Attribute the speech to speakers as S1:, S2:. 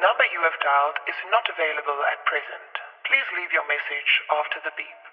S1: number you have dialed is not available at present. Please leave your message after the beep.